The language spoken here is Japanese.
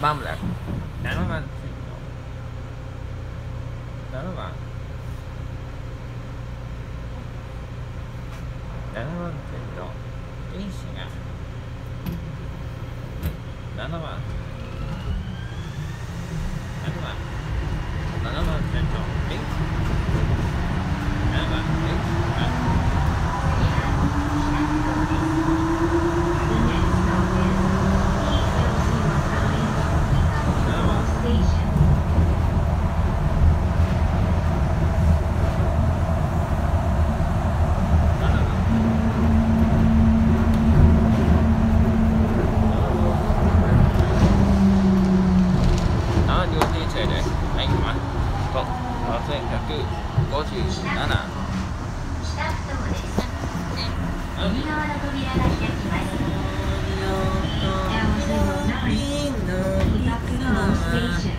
バムだ7番。線の7番7番線の。天使が7番7番7番線の電車7番電車が7番7番あ両人生ではいまと8157右側の扉が開きます。Down 209 Hitakuno Station.